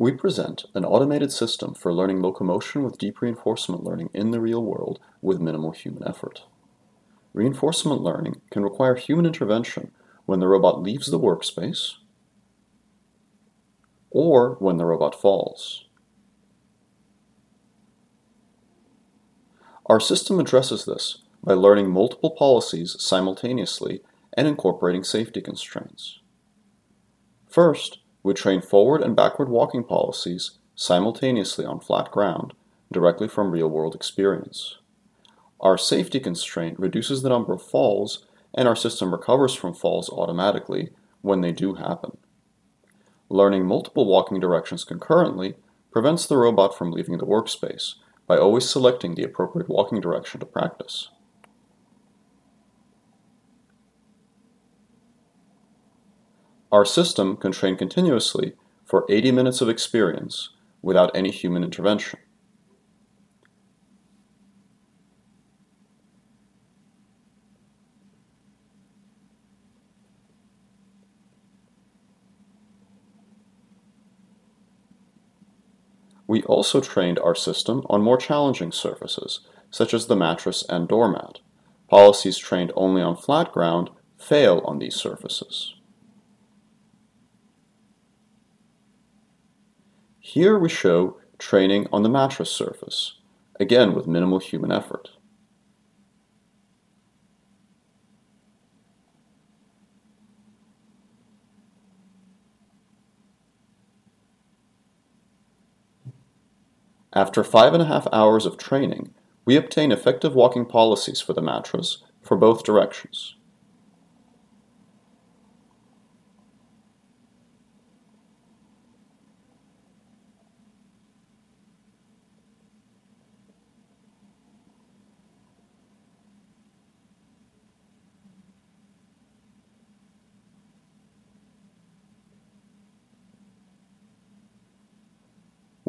We present an automated system for learning locomotion with deep reinforcement learning in the real world with minimal human effort. Reinforcement learning can require human intervention when the robot leaves the workspace or when the robot falls. Our system addresses this by learning multiple policies simultaneously and incorporating safety constraints. First, we train forward and backward walking policies simultaneously on flat ground, directly from real-world experience. Our safety constraint reduces the number of falls, and our system recovers from falls automatically when they do happen. Learning multiple walking directions concurrently prevents the robot from leaving the workspace by always selecting the appropriate walking direction to practice. Our system can train continuously for 80 minutes of experience without any human intervention. We also trained our system on more challenging surfaces, such as the mattress and doormat. Policies trained only on flat ground fail on these surfaces. Here we show training on the mattress surface, again with minimal human effort. After five and a half hours of training, we obtain effective walking policies for the mattress for both directions.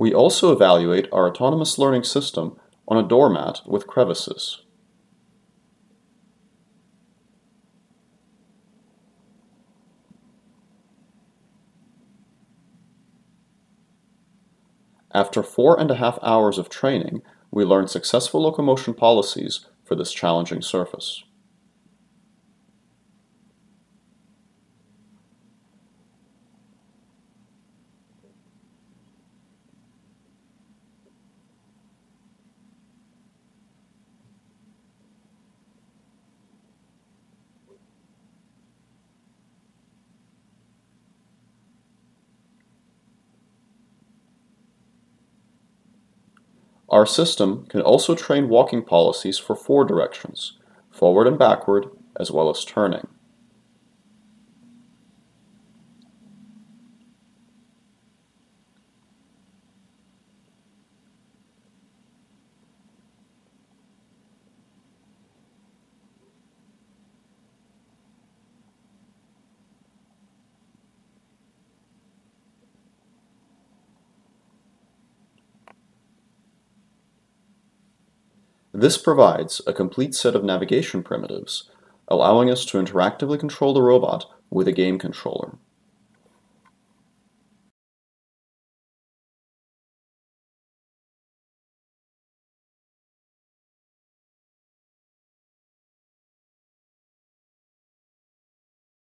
We also evaluate our autonomous learning system on a doormat with crevices. After four and a half hours of training, we learned successful locomotion policies for this challenging surface. Our system can also train walking policies for four directions, forward and backward, as well as turning. This provides a complete set of navigation primitives, allowing us to interactively control the robot with a game controller.